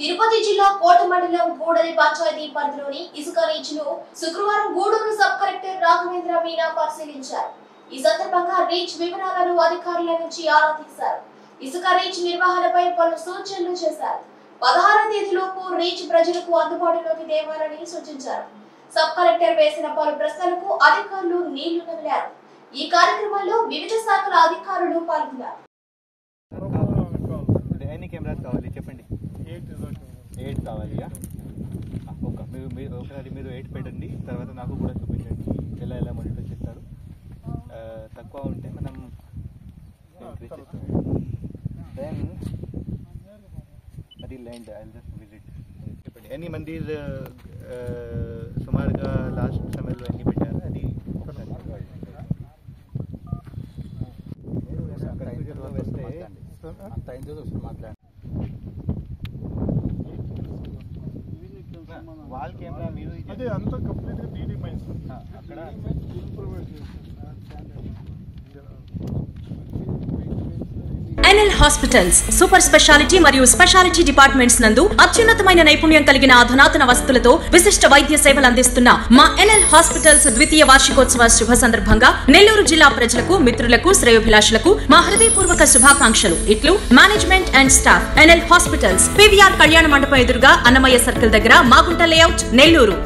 తిరుపతి జిల్లా కోట మండలం గూడలి పంచాయతీ పరిధిలోని ఇసుక రీచ్ను శుక్రవారం గూడూరు సబ్ కలెక్టర్ రాఘవేంద్ర మీనా పరిశీలించారు. ఈ సందర్భంగా రీచ్ వివరాలను అధికారుల నుంచి ఆరా తీశారు. ఇసుక రీచ్ నిర్వహణపై పలు సూచనలు చేశారు. పదహారు తేదీలోపు రీచ్ ప్రజలకు అందుబాటులోకి తేవాలని సూచించారు. సబ్ కలెక్టర్ వేసిన పలు ప్రశ్నలకు అధికారులు నీళ్ళు నమిలారు ఈ కార్యక్రమంలో వివిధ శాఖల అధికారులు పాల్గొన్నారు. ఎన్ని కెమెరాస్ కావాలి? చెప్పండి. ఎయిట్ కావాలి ఒక మీరు మీరు ఒకసారి మీరు ఎయిట్ పెట్టండి. తర్వాత నాకు కూడా చూపించండి. ఎలా ఎలా మానిటర్ చేస్తారు. ఆ, తక్కువ ఉంటే మనం చేస్తాం? దెన్ అది ల్యాండ్ ఐ జస్ట్ విజిట్ చెప్పండి. ఎన్ని మంది సుమారుగా లాస్ట్ సమయంలో ఎన్ని పెట్టారు? అది ఒకసారి వేస్తే అంత అయిందో చూసి మాట్లాడండి అదే అంతా కంప్లీట్గా డీడీ మైన్స్ అక్కడ ఎన్ఎల్ హాస్పిటల్స్ సూపర్ స్పెషాలిటీ మరియు స్పెషాలిటీ డిపార్ట్మెంట్స్ నందు అత్యున్నతమైన నైపుణ్యం కలిగిన అధునాతన వసతులతో విశిష్ట వైద్య సేవలు అందిస్తున్న మా ఎన్ఎల్ హాస్పిటల్స్ ద్వితీయ వార్షికోత్సవ శుభ సందర్భంగా నెల్లూరు జిల్లా ప్రజలకు మిత్రులకు శ్రేయోభిలాషులకు మా హృదయపూర్వక శుభాకాంక్షలు. ఇట్లు management and staff NL hospitals PVR Kalyana Mandapam ఎదురుగా అన్నమయ్య సర్కిల్ దగ్గర మాగుంట లేఅవుట్ నెల్లూరు.